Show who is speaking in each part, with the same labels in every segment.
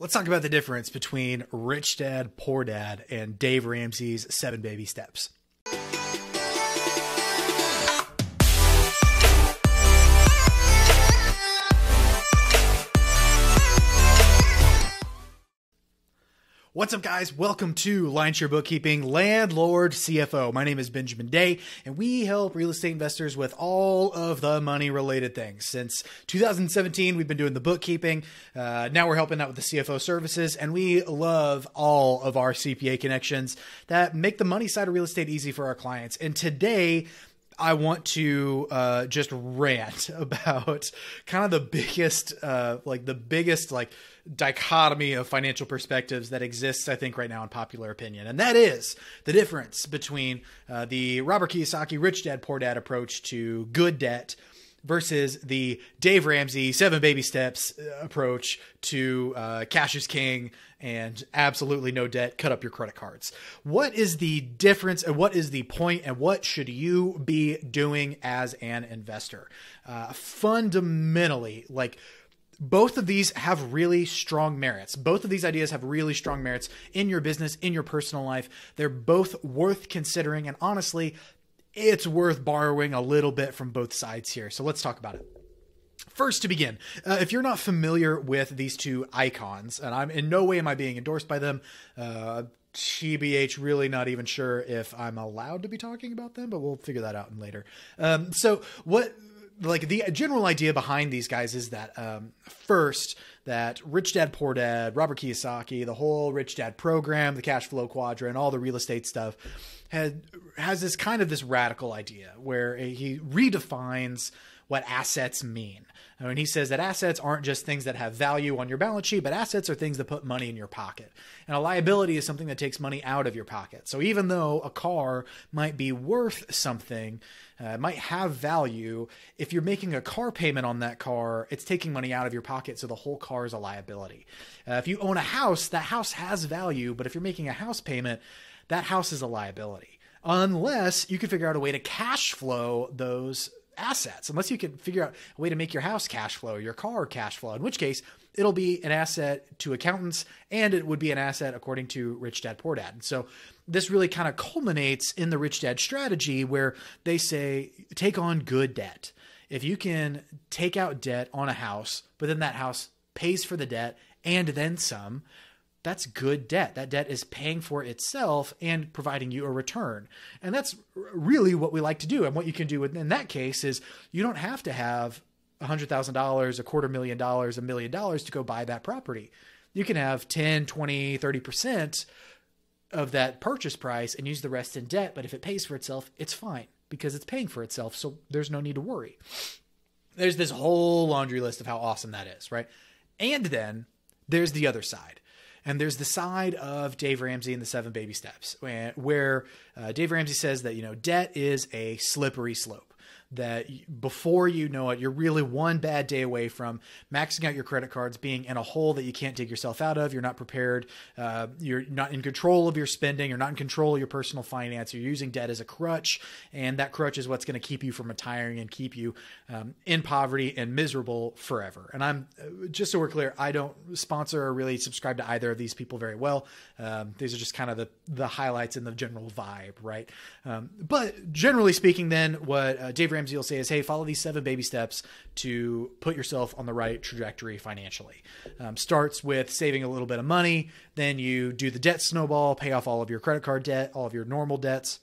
Speaker 1: Let's talk about the difference between Rich Dad, Poor Dad, and Dave Ramsey's Seven Baby Steps. What's up, guys? Welcome to Lionshare Bookkeeping Landlord CFO. My name is Benjamin Day, and we help real estate investors with all of the money related things. Since 2017, we've been doing the bookkeeping. Uh, now we're helping out with the CFO services, and we love all of our CPA connections that make the money side of real estate easy for our clients. And today, I want to uh, just rant about kind of the biggest, uh, like the biggest, like dichotomy of financial perspectives that exists, I think, right now in popular opinion, and that is the difference between uh, the Robert Kiyosaki rich dad poor dad approach to good debt versus the Dave Ramsey seven baby steps uh, approach to uh, cash is king and absolutely no debt, cut up your credit cards. What is the difference and what is the point and what should you be doing as an investor? Uh, fundamentally, like both of these have really strong merits. Both of these ideas have really strong merits in your business, in your personal life. They're both worth considering. And honestly, it's worth borrowing a little bit from both sides here. So let's talk about it. First, to begin, uh, if you're not familiar with these two icons, and I'm in no way am I being endorsed by them, uh, TBH, really not even sure if I'm allowed to be talking about them, but we'll figure that out later. Um, so, what like the general idea behind these guys is that um, first that rich dad poor dad robert kiyosaki the whole rich dad program the cash flow quadrant all the real estate stuff had has this kind of this radical idea where he redefines what assets mean. And he says that assets aren't just things that have value on your balance sheet, but assets are things that put money in your pocket. And a liability is something that takes money out of your pocket. So even though a car might be worth something, uh, might have value, if you're making a car payment on that car, it's taking money out of your pocket. So the whole car is a liability. Uh, if you own a house, that house has value, but if you're making a house payment, that house is a liability unless you can figure out a way to cash flow those assets unless you can figure out a way to make your house cash flow your car cash flow in which case it'll be an asset to accountants and it would be an asset according to rich dad poor dad. And so this really kind of culminates in the rich dad strategy where they say take on good debt. If you can take out debt on a house but then that house pays for the debt and then some that's good debt. That debt is paying for itself and providing you a return. And that's really what we like to do. And what you can do in that case is you don't have to have $100,000, a quarter million dollars, a million dollars to go buy that property. You can have 10, 20, 30% of that purchase price and use the rest in debt. But if it pays for itself, it's fine because it's paying for itself. So there's no need to worry. There's this whole laundry list of how awesome that is, right? And then there's the other side and there's the side of Dave Ramsey and the seven baby steps where uh, Dave Ramsey says that, you know, debt is a slippery slope that before you know it, you're really one bad day away from maxing out your credit cards, being in a hole that you can't dig yourself out of. You're not prepared. Uh, you're not in control of your spending. You're not in control of your personal finance. You're using debt as a crutch, and that crutch is what's going to keep you from retiring and keep you um, in poverty and miserable forever. And I'm uh, just so we're clear, I don't sponsor or really subscribe to either of these people very well. Um, these are just kind of the the highlights and the general vibe, right? Um, but generally speaking, then what uh, Dave Ramsey will say is, hey, follow these seven baby steps to put yourself on the right trajectory financially. Um, starts with saving a little bit of money, then you do the debt snowball, pay off all of your credit card debt, all of your normal debts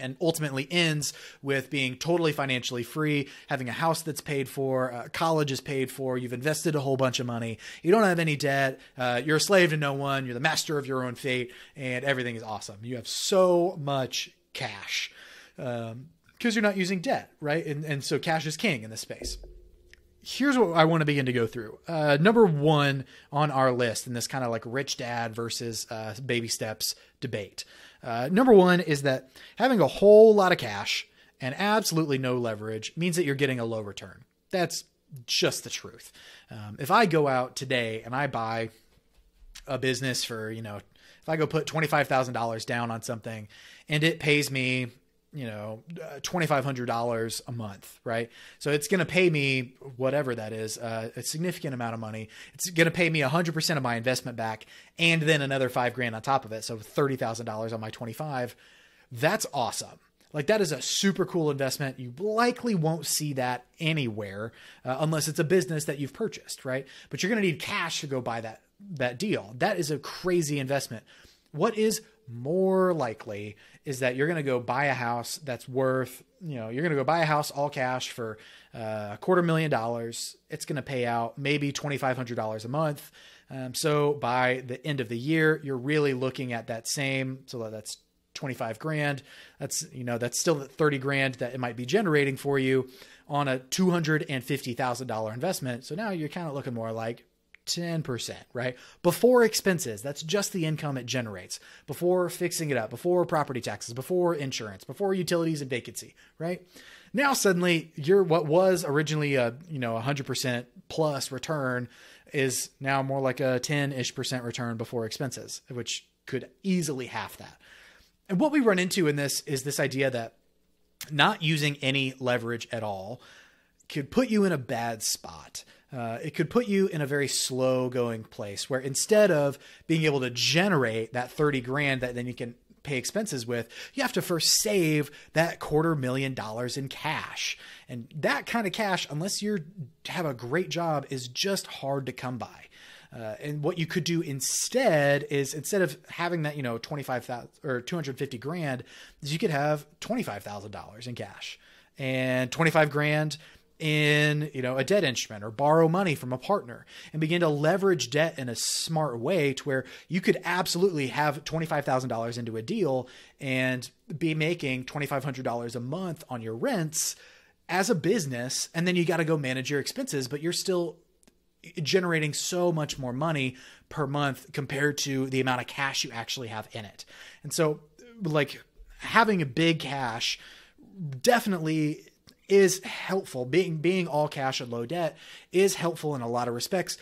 Speaker 1: and ultimately ends with being totally financially free, having a house that's paid for, uh, college is paid for, you've invested a whole bunch of money, you don't have any debt, uh, you're a slave to no one, you're the master of your own fate, and everything is awesome. You have so much cash. Um, because you're not using debt, right? And, and so cash is king in this space. Here's what I want to begin to go through. Uh, number one on our list in this kind of like rich dad versus uh, baby steps debate. Uh, number one is that having a whole lot of cash and absolutely no leverage means that you're getting a low return. That's just the truth. Um, if I go out today and I buy a business for, you know, if I go put $25,000 down on something and it pays me you know, $2,500 a month, right? So it's going to pay me whatever that is, uh, a significant amount of money. It's going to pay me 100% of my investment back and then another five grand on top of it. So $30,000 on my 25. That's awesome. Like that is a super cool investment. You likely won't see that anywhere uh, unless it's a business that you've purchased, right? But you're going to need cash to go buy that that deal. That is a crazy investment. What is more likely is that you're going to go buy a house that's worth, you know, you're going to go buy a house all cash for uh, a quarter million dollars. It's going to pay out maybe $2,500 a month. Um, so by the end of the year, you're really looking at that same, so that's 25 grand. That's, you know, that's still 30 grand that it might be generating for you on a $250,000 investment. So now you're kind of looking more like 10%, right? Before expenses, that's just the income it generates. Before fixing it up, before property taxes, before insurance, before utilities and vacancy, right? Now suddenly you're what was originally a, you know, 100% plus return is now more like a 10-ish percent return before expenses, which could easily half that. And what we run into in this is this idea that not using any leverage at all could put you in a bad spot uh, it could put you in a very slow going place where instead of being able to generate that 30 grand that then you can pay expenses with, you have to first save that quarter million dollars in cash. And that kind of cash, unless you have a great job, is just hard to come by. Uh, and what you could do instead is instead of having that, you know, 25,000 or 250 grand, is you could have $25,000 in cash and 25 grand in you know a debt instrument or borrow money from a partner and begin to leverage debt in a smart way to where you could absolutely have $25,000 into a deal and be making $2,500 a month on your rents as a business and then you got to go manage your expenses but you're still generating so much more money per month compared to the amount of cash you actually have in it. And so like having a big cash definitely is helpful. Being being all cash and low debt is helpful in a lot of respects.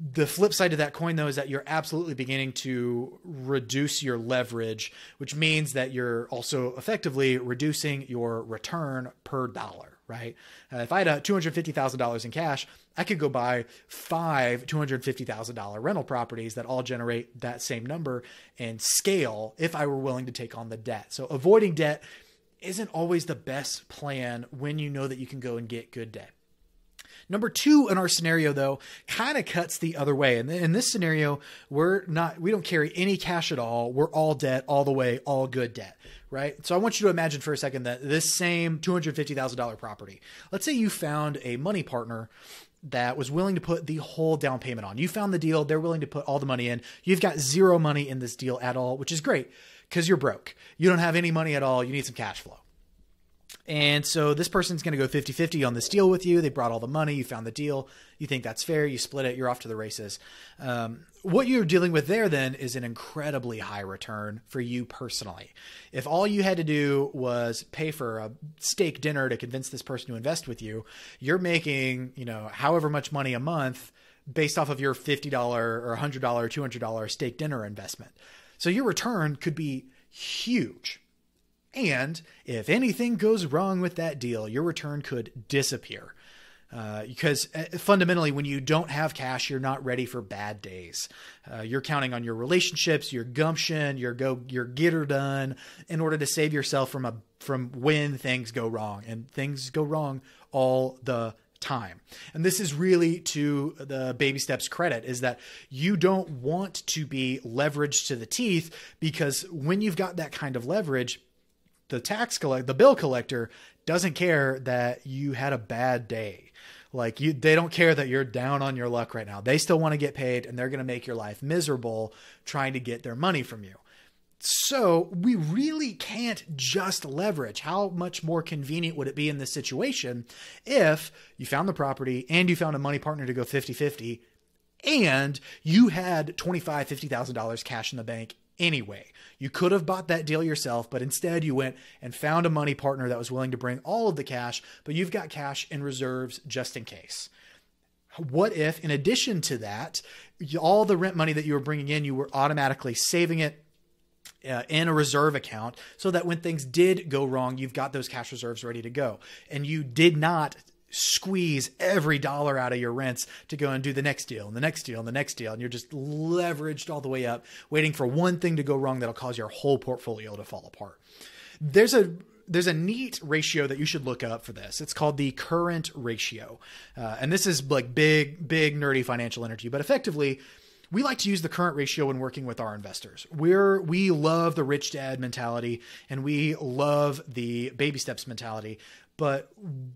Speaker 1: The flip side of that coin, though, is that you're absolutely beginning to reduce your leverage, which means that you're also effectively reducing your return per dollar, right? Uh, if I had $250,000 in cash, I could go buy five $250,000 rental properties that all generate that same number and scale if I were willing to take on the debt. So avoiding debt isn't always the best plan when you know that you can go and get good debt. Number two in our scenario, though, kind of cuts the other way. And in this scenario, we're not, we don't carry any cash at all. We're all debt all the way, all good debt, right? So I want you to imagine for a second that this same $250,000 property, let's say you found a money partner that was willing to put the whole down payment on. You found the deal, they're willing to put all the money in. You've got zero money in this deal at all, which is great because you're broke. You don't have any money at all. You need some cash flow. And so this person's going to go 50 50 on this deal with you. They brought all the money. You found the deal. You think that's fair. You split it. You're off to the races. Um, what you're dealing with there then is an incredibly high return for you personally. If all you had to do was pay for a steak dinner to convince this person to invest with you, you're making, you know, however much money a month based off of your $50 or $100 $200 steak dinner investment. So your return could be huge. And if anything goes wrong with that deal, your return could disappear. Uh, because uh, fundamentally, when you don't have cash, you're not ready for bad days. Uh, you're counting on your relationships, your gumption, your go, your getter done, in order to save yourself from a from when things go wrong, and things go wrong all the time. And this is really to the baby steps credit is that you don't want to be leveraged to the teeth because when you've got that kind of leverage, the tax collect the bill collector doesn't care that you had a bad day. Like you they don't care that you're down on your luck right now. They still want to get paid and they're going to make your life miserable trying to get their money from you. So we really can't just leverage. How much more convenient would it be in this situation if you found the property and you found a money partner to go 50 50 and you had $25,000, $50,000 cash in the bank anyway? You could have bought that deal yourself, but instead you went and found a money partner that was willing to bring all of the cash, but you've got cash in reserves just in case. What if, in addition to that, all the rent money that you were bringing in, you were automatically saving it uh, in a reserve account so that when things did go wrong, you've got those cash reserves ready to go. And you did not squeeze every dollar out of your rents to go and do the next deal and the next deal and the next deal. And you're just leveraged all the way up, waiting for one thing to go wrong that'll cause your whole portfolio to fall apart. There's a there's a neat ratio that you should look up for this. It's called the current ratio. Uh, and this is like big, big, nerdy financial energy, but effectively, we like to use the current ratio when working with our investors. We're we love the rich dad mentality and we love the baby steps mentality, but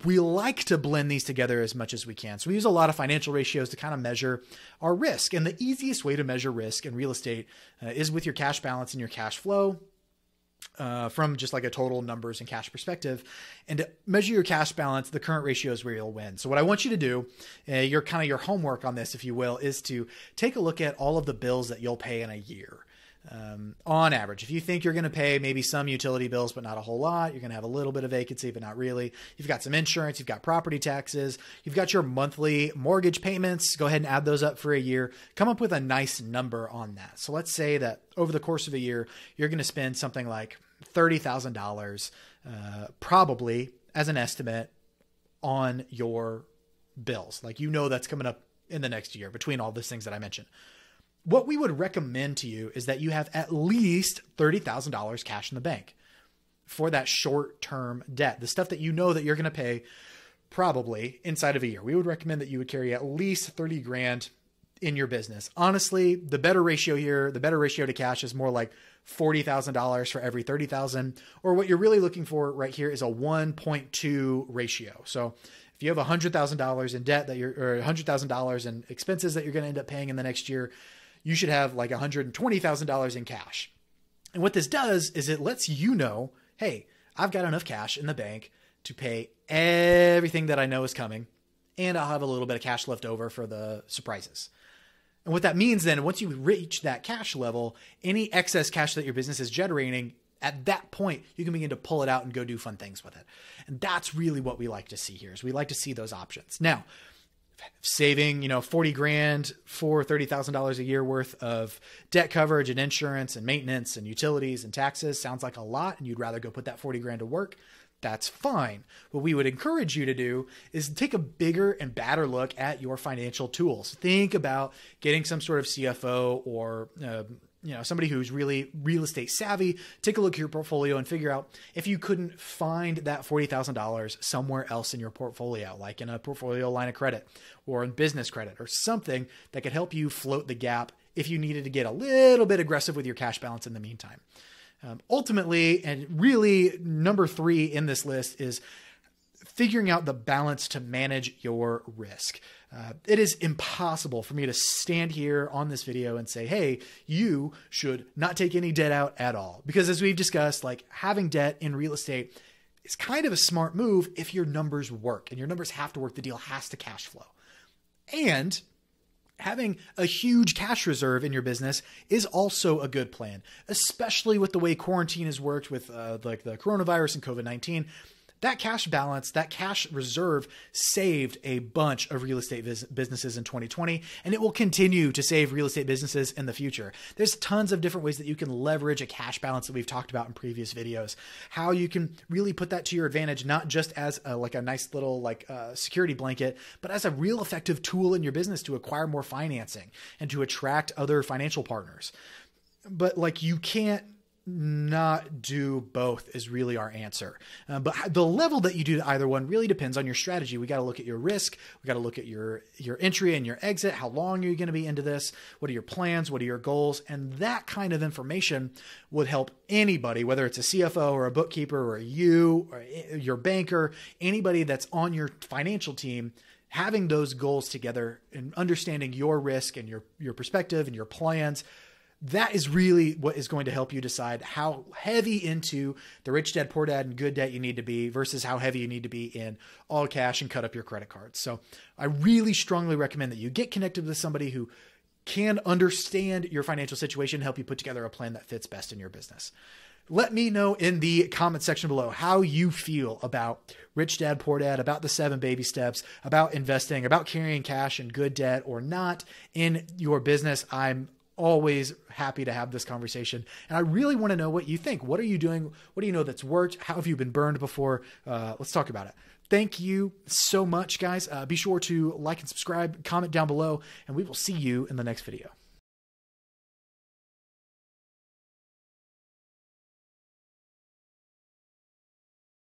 Speaker 1: we like to blend these together as much as we can. So we use a lot of financial ratios to kind of measure our risk. And the easiest way to measure risk in real estate uh, is with your cash balance and your cash flow uh, from just like a total numbers and cash perspective. And to measure your cash balance, the current ratio is where you'll win. So what I want you to do, uh, your kind of your homework on this, if you will, is to take a look at all of the bills that you'll pay in a year um, on average. If you think you're going to pay maybe some utility bills, but not a whole lot, you're going to have a little bit of vacancy, but not really. You've got some insurance, you've got property taxes, you've got your monthly mortgage payments. Go ahead and add those up for a year. Come up with a nice number on that. So let's say that over the course of a year, you're going to spend something like $30,000, uh, probably as an estimate on your bills. Like you know that's coming up in the next year between all these things that I mentioned what we would recommend to you is that you have at least $30,000 cash in the bank for that short term debt, the stuff that you know that you're going to pay probably inside of a year. We would recommend that you would carry at least 30 grand in your business. Honestly, the better ratio here, the better ratio to cash is more like $40,000 for every 30,000 or what you're really looking for right here is a 1.2 ratio. So if you have $100,000 in debt that you're or $100,000 in expenses that you're going to end up paying in the next year, you should have like $120,000 in cash. And what this does is it lets you know, hey, I've got enough cash in the bank to pay everything that I know is coming, and I'll have a little bit of cash left over for the surprises. And what that means then, once you reach that cash level, any excess cash that your business is generating, at that point, you can begin to pull it out and go do fun things with it. And that's really what we like to see here is we like to see those options. Now, saving, you know, 40 grand for $30,000 a year worth of debt coverage and insurance and maintenance and utilities and taxes sounds like a lot and you'd rather go put that 40 grand to work. That's fine. What we would encourage you to do is take a bigger and badder look at your financial tools. Think about getting some sort of CFO or uh, you know somebody who's really real estate savvy take a look at your portfolio and figure out if you couldn't find that $40000 somewhere else in your portfolio like in a portfolio line of credit or in business credit or something that could help you float the gap if you needed to get a little bit aggressive with your cash balance in the meantime um, ultimately and really number three in this list is figuring out the balance to manage your risk. Uh, it is impossible for me to stand here on this video and say, hey, you should not take any debt out at all. Because as we've discussed, like having debt in real estate is kind of a smart move if your numbers work and your numbers have to work. The deal has to cash flow. And having a huge cash reserve in your business is also a good plan, especially with the way quarantine has worked with uh, like the coronavirus and COVID 19 that cash balance, that cash reserve saved a bunch of real estate businesses in 2020, and it will continue to save real estate businesses in the future. There's tons of different ways that you can leverage a cash balance that we've talked about in previous videos. How you can really put that to your advantage, not just as a, like a nice little like uh, security blanket, but as a real effective tool in your business to acquire more financing and to attract other financial partners. But like you can't not do both is really our answer. Uh, but the level that you do to either one really depends on your strategy. We got to look at your risk. We got to look at your your entry and your exit. How long are you going to be into this? What are your plans? What are your goals? And that kind of information would help anybody, whether it's a CFO or a bookkeeper or you or your banker, anybody that's on your financial team having those goals together and understanding your risk and your your perspective and your plans that is really what is going to help you decide how heavy into the rich dad, poor dad, and good debt you need to be versus how heavy you need to be in all cash and cut up your credit cards. So I really strongly recommend that you get connected with somebody who can understand your financial situation and help you put together a plan that fits best in your business. Let me know in the comment section below how you feel about Rich Dad Poor Dad, about the seven baby steps, about investing, about carrying cash and good debt or not in your business. I'm always happy to have this conversation. And I really want to know what you think. What are you doing? What do you know that's worked? How have you been burned before? Uh, let's talk about it. Thank you so much, guys. Uh, be sure to like and subscribe, comment down below, and we will see you in the next video.